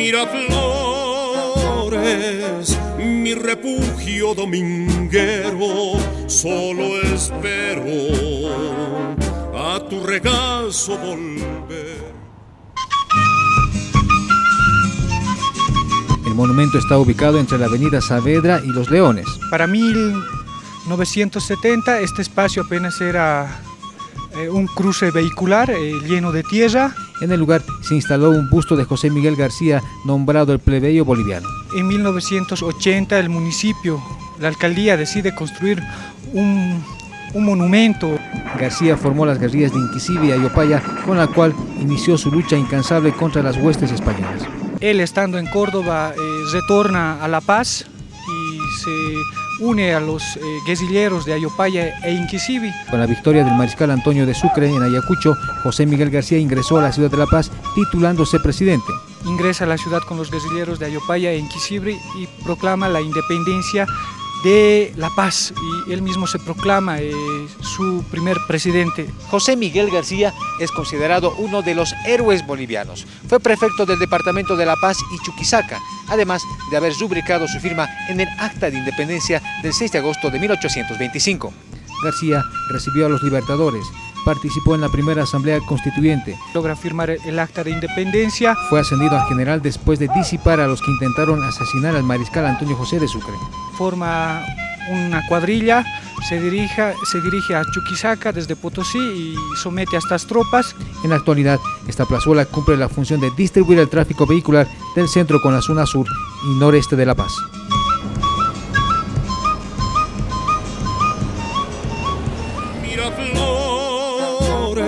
Miraflores, mi refugio dominguero, solo espero a tu regazo volver. El monumento está ubicado entre la avenida Saavedra y Los Leones. Para 1970 este espacio apenas era eh, un cruce vehicular eh, lleno de tierra. En el lugar se instaló un busto de José Miguel García, nombrado el plebeyo boliviano. En 1980 el municipio, la alcaldía decide construir un, un monumento. García formó las guerrillas de Inquisivi y Ayopaya, con la cual inició su lucha incansable contra las huestes españolas. Él estando en Córdoba eh, retorna a La Paz y se une a los eh, guerrilleros de Ayopaya e Inquisivi. Con la victoria del mariscal Antonio de Sucre en Ayacucho, José Miguel García ingresó a la ciudad de La Paz titulándose presidente. Ingresa a la ciudad con los guerrilleros de Ayopaya e Inquisivi y proclama la independencia de La Paz y él mismo se proclama eh, su primer presidente. José Miguel García es considerado uno de los héroes bolivianos. Fue prefecto del departamento de La Paz y Chuquisaca, además de haber rubricado su firma en el Acta de Independencia del 6 de agosto de 1825. García recibió a los libertadores, participó en la primera asamblea constituyente. Logra firmar el acta de independencia. Fue ascendido a general después de disipar a los que intentaron asesinar al mariscal Antonio José de Sucre. Forma una cuadrilla, se dirige, se dirige a Chuquisaca desde Potosí y somete a estas tropas. En la actualidad, esta plazuela cumple la función de distribuir el tráfico vehicular del centro con la zona sur y noreste de La Paz.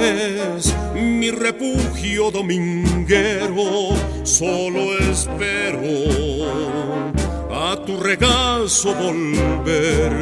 Miraflores, mi refugio dominguero, solo espero a tu regazo volver.